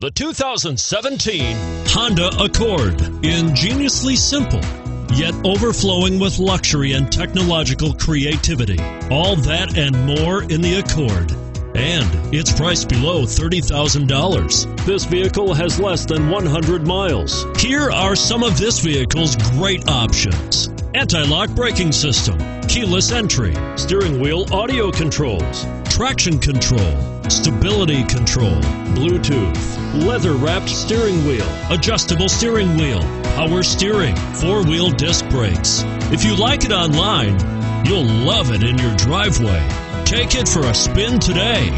The 2017 Honda Accord. Ingeniously simple, yet overflowing with luxury and technological creativity. All that and more in the Accord. And it's priced below $30,000. This vehicle has less than 100 miles. Here are some of this vehicle's great options anti lock braking system, keyless entry, steering wheel audio controls, traction control, stability control, Bluetooth, leather wrapped steering wheel, adjustable steering wheel, power steering, four wheel disc brakes. If you like it online, you'll love it in your driveway. Take it for a spin today.